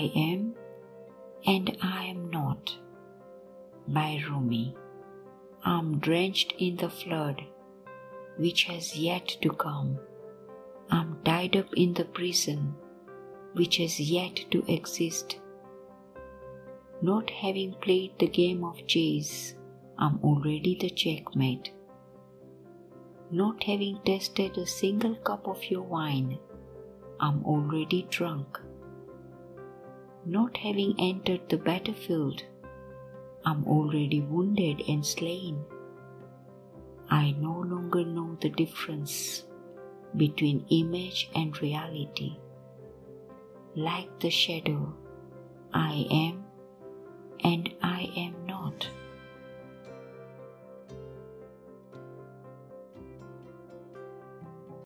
I am and I am not. By Rumi. I'm drenched in the flood which has yet to come. I'm tied up in the prison which has yet to exist. Not having played the game of chess, I'm already the checkmate. Not having tasted a single cup of your wine, I'm already drunk. Not having entered the battlefield, I'm already wounded and slain. I no longer know the difference between image and reality. Like the shadow, I am and